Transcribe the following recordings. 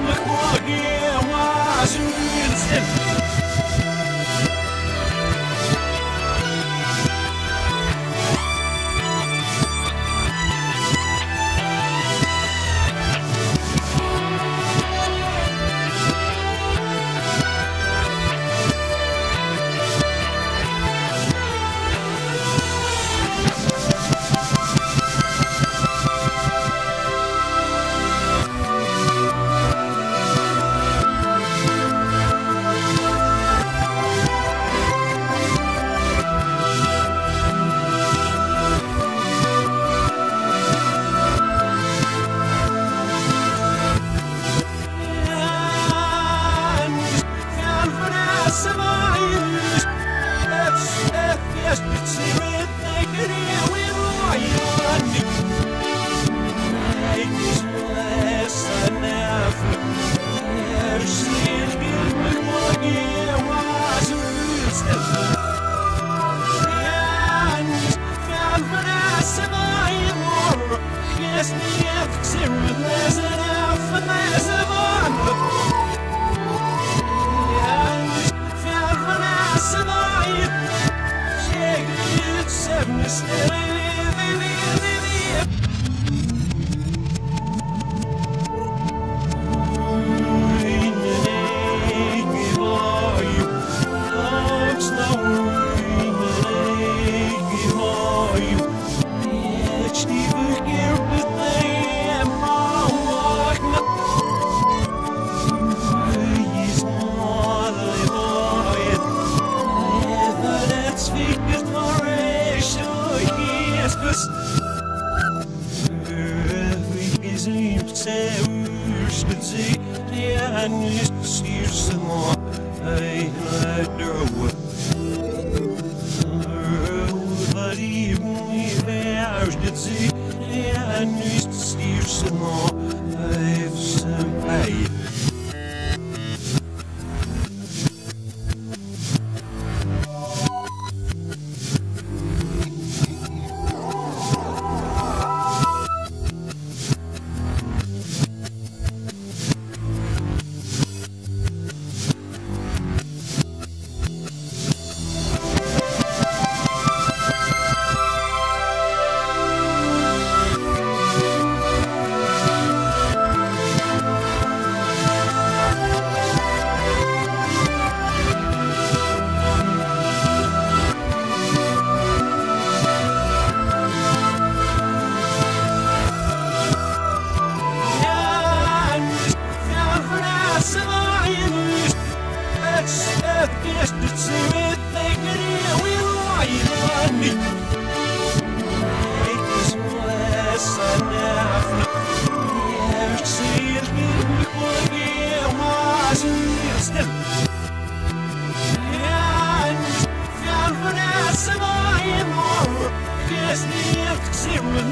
Look. سيوش بتزيد يعني يصير سمع أين أدعو غريب ميفاعش تزيد يعني يصير سمع أيف سمعي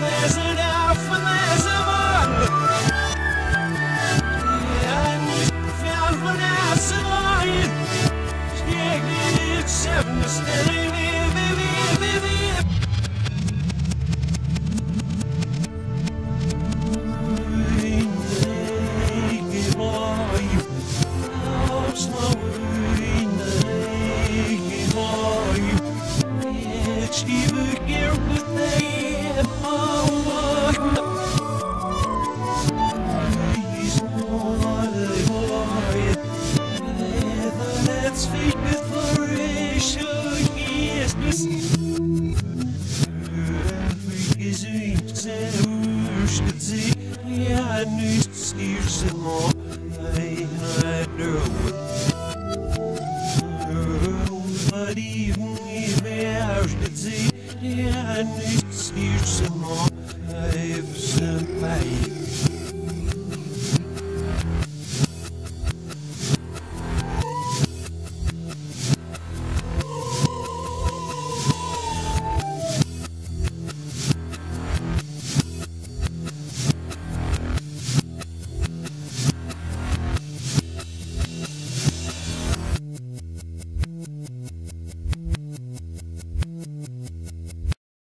there's an off and there's a on. And fell when there's an it's seven to steady.